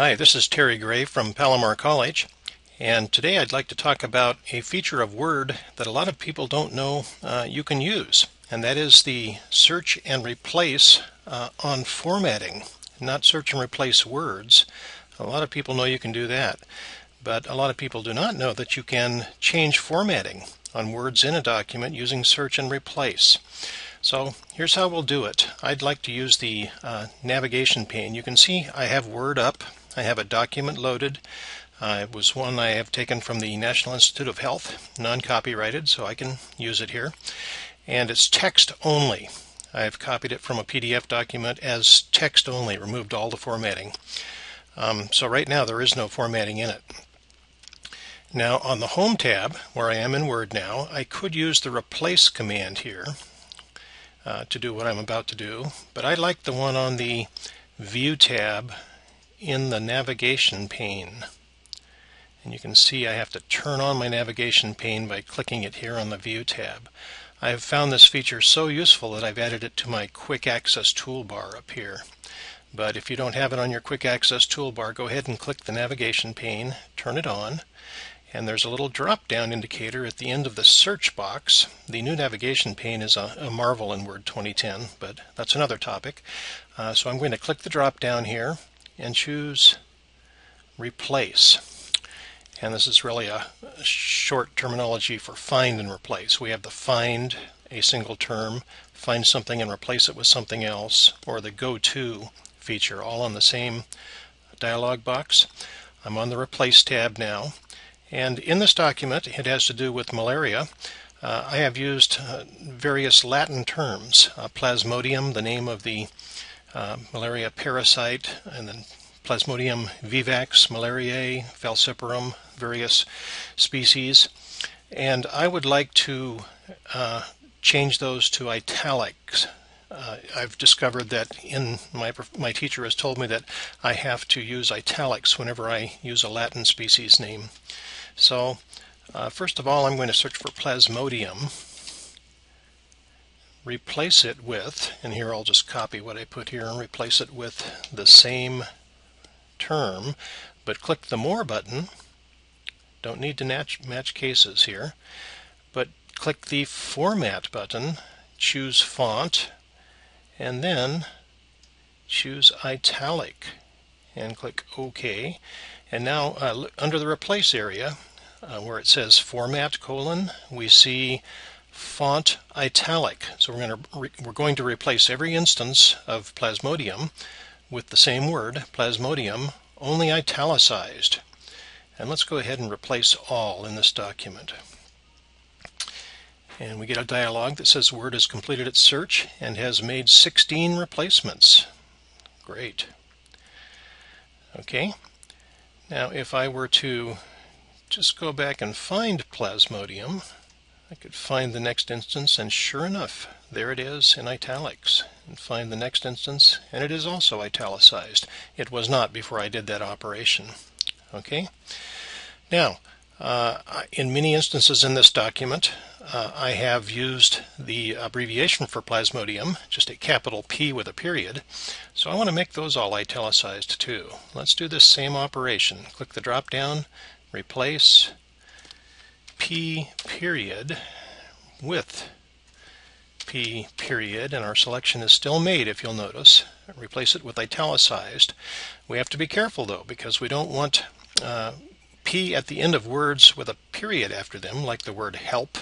Hi, this is Terry Gray from Palomar College, and today I'd like to talk about a feature of Word that a lot of people don't know uh, you can use, and that is the search and replace uh, on formatting, not search and replace words. A lot of people know you can do that, but a lot of people do not know that you can change formatting on words in a document using search and replace. So here's how we'll do it. I'd like to use the uh, navigation pane. You can see I have Word up I have a document loaded. Uh, it was one I have taken from the National Institute of Health, non-copyrighted, so I can use it here. And it's text only. I've copied it from a PDF document as text only, removed all the formatting. Um, so right now there is no formatting in it. Now on the Home tab, where I am in Word now, I could use the Replace command here uh, to do what I'm about to do, but I like the one on the View tab in the navigation pane. And you can see I have to turn on my navigation pane by clicking it here on the View tab. I have found this feature so useful that I've added it to my Quick Access toolbar up here. But if you don't have it on your Quick Access toolbar, go ahead and click the navigation pane, turn it on, and there's a little drop down indicator at the end of the search box. The new navigation pane is a, a marvel in Word 2010, but that's another topic. Uh, so I'm going to click the drop down here and choose replace. And this is really a, short terminology for find and replace. We have the find, a single term, find something and replace it with something else, or the go to feature, all on the same dialog box. I'm on the replace tab now. And in this document, it has to do with malaria. Uh, I have used uh, various Latin terms. Uh, plasmodium, the name of the uh, malaria parasite, and then Plasmodium vivax, malariae, falciparum, various species. And I would like to uh, change those to italics. Uh, I've discovered that in my my teacher has told me that I have to use italics whenever I use a Latin species name. So uh, first of all, I'm going to search for Plasmodium replace it with, and here I'll just copy what I put here and replace it with the same term, but click the More button. Don't need to match, match cases here, but click the Format button, choose Font, and then choose Italic, and click OK. And now uh, under the Replace area, uh, where it says Format colon, we see font italic. So we're going to we're going to replace every instance of Plasmodium with the same word, Plasmodium, only italicized. And let's go ahead and replace all in this document. And we get a dialog that says Word has completed its search and has made 16 replacements. Great. Okay. Now if I were to just go back and find Plasmodium, I could find the next instance and sure enough, there it is in italics. And find the next instance and it is also italicized. It was not before I did that operation. Okay? Now, uh, in many instances in this document, uh, I have used the abbreviation for Plasmodium, just a capital P with a period. So I want to make those all italicized too. Let's do this same operation. Click the drop down, replace, P period with P period, and our selection is still made if you'll notice. Replace it with italicized. We have to be careful though because we don't want uh, P at the end of words with a period after them, like the word help,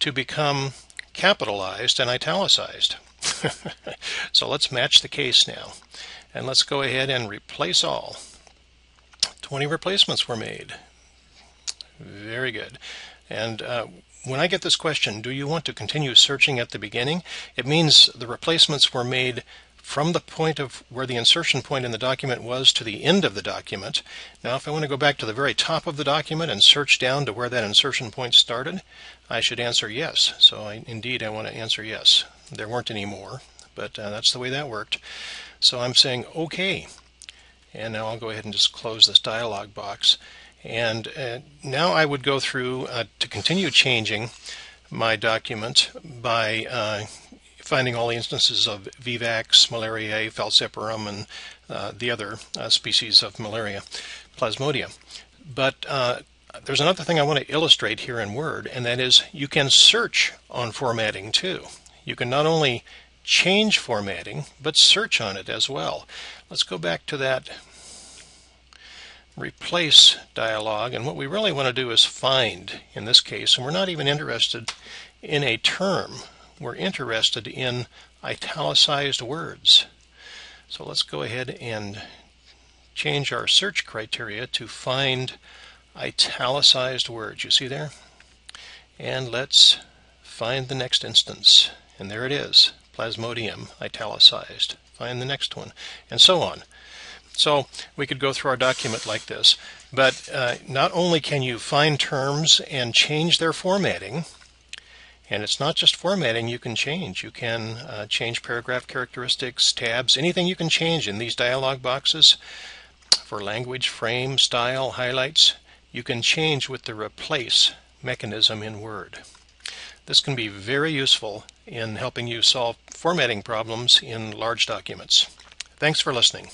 to become capitalized and italicized. so let's match the case now. And let's go ahead and replace all. 20 replacements were made. Very good. And uh, when I get this question, do you want to continue searching at the beginning? It means the replacements were made from the point of where the insertion point in the document was to the end of the document. Now if I want to go back to the very top of the document and search down to where that insertion point started, I should answer yes. So I, indeed I want to answer yes. There weren't any more, but uh, that's the way that worked. So I'm saying OK. And now I'll go ahead and just close this dialog box. And uh, now I would go through uh, to continue changing my document by uh, finding all the instances of Vivax, malariae, falciparum, and uh, the other uh, species of malaria, plasmodia. But uh, there's another thing I want to illustrate here in Word, and that is you can search on formatting too. You can not only change formatting, but search on it as well. Let's go back to that replace dialog, and what we really want to do is find in this case, and we're not even interested in a term we're interested in italicized words. So let's go ahead and change our search criteria to find italicized words. You see there? And let's find the next instance. And there it is, Plasmodium italicized. Find the next one, and so on. So we could go through our document like this. But uh, not only can you find terms and change their formatting, and it's not just formatting you can change. You can uh, change paragraph characteristics, tabs, anything you can change in these dialog boxes for language, frame, style, highlights. You can change with the replace mechanism in Word. This can be very useful in helping you solve formatting problems in large documents. Thanks for listening.